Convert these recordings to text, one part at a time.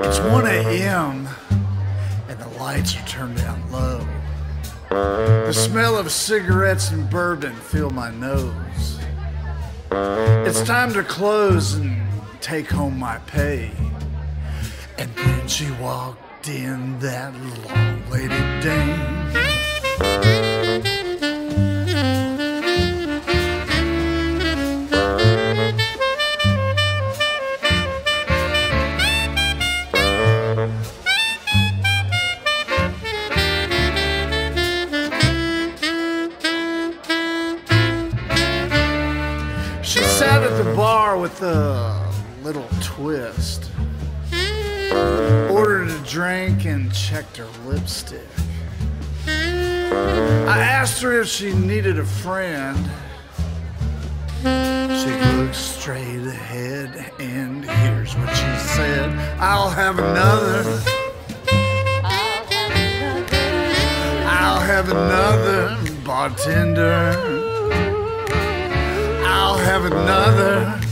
It's 1 a.m. and the lights are turned down low. The smell of cigarettes and bourbon fill my nose. It's time to close and take home my pay. And then she walked in, that long lady dame. With a little twist. Ordered a drink and checked her lipstick. I asked her if she needed a friend. She looked straight ahead, and here's what she said I'll have another. I'll have another bartender. I'll have another.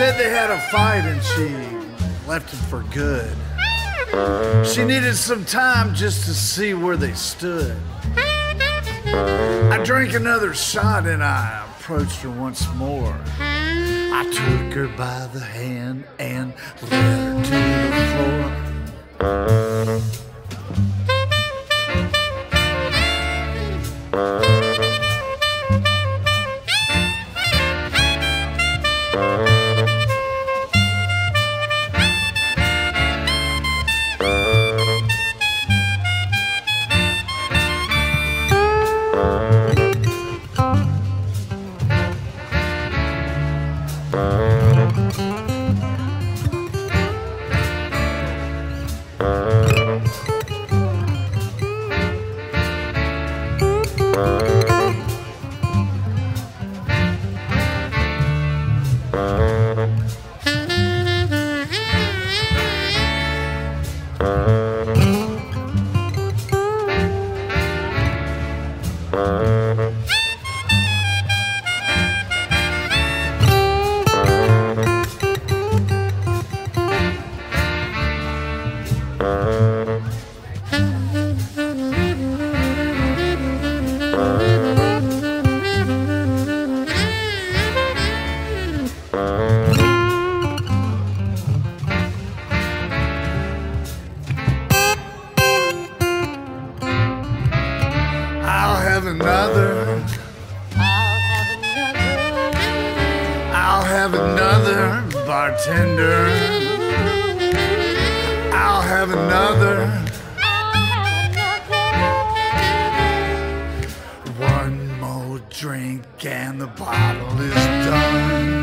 Said they had a fight and she left him for good. She needed some time just to see where they stood. I drank another shot and I approached her once more. I took her by the hand and led her to I'll have another. I'll have another bartender. I'll have another. One more drink and the bottle is done.